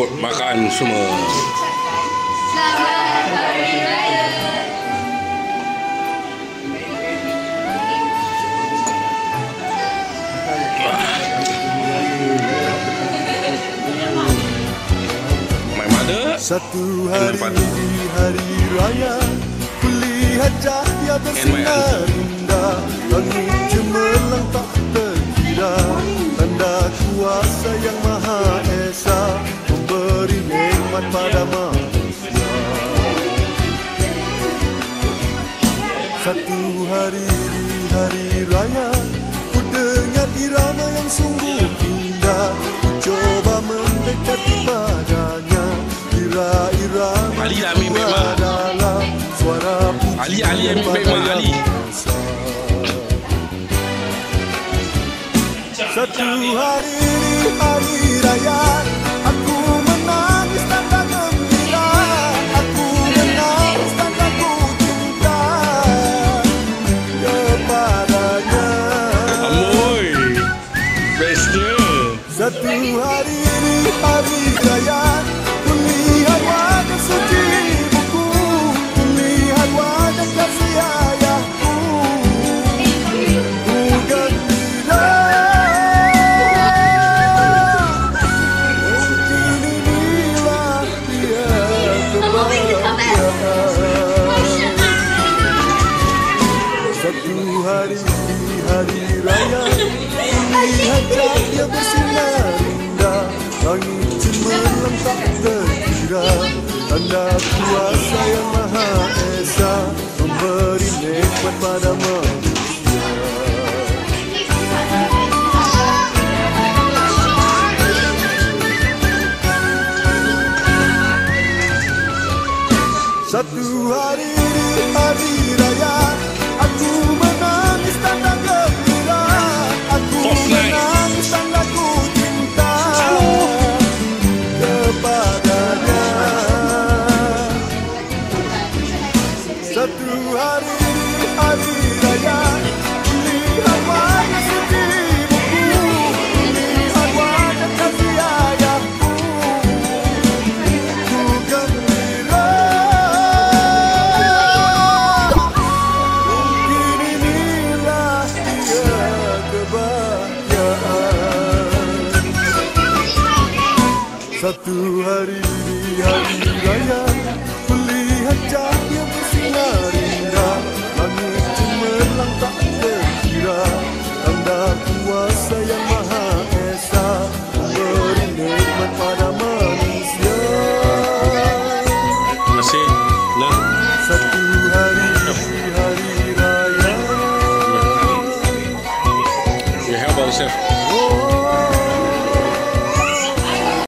jemput makan semua. Selamat Hari Raya. My mother Satu hari di hari raya Kulihat cahaya bersinar indah Langit cemerlang tak terkira Tanda kuasa yang Satu hari di hari raya Ku dengar irama yang sungguh indah Ku coba mendekati padanya Ali ambil baik, Mak. adalah Suara pujian Ali, Ali pada Ali. bangsa. Satu hari di hari raya Satu hari di hari Tanda kuasa yang maha esa Memberi nikmat pada manusia Satu hari Satu hari di hari raya Kulihat cahaya bersinar indah Langit cemerlang tak terkira Tanda kuasa yang maha esa Memberi nikmat pada manusia Terima kasih. Nah, Satu hari di hari raya you help yourself.